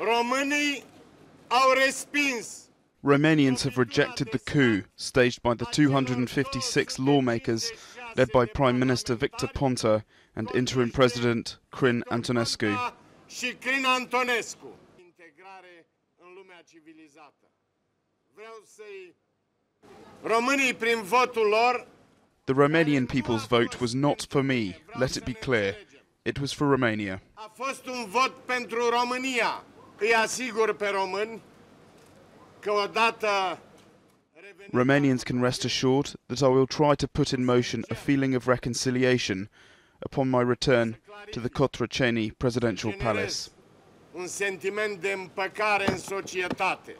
Românii au respins Romanians have rejected the coup staged by the 256 lawmakers led by Prime Minister Victor Ponta and interim President Crin Antonescu. Crin Antonescu. Integrare în lumea civilizată. Vreau să-i Românii prin votul lor The Romanian people's vote was not for me, let it be clear. It was for Romania. a fost un vot pentru România. Îi asigur pe români că odată Romanians can rest assured that I will try to put in motion a feeling of reconciliation upon my return to the Cotroceni presidential palace. un sentiment de împăcare în societate.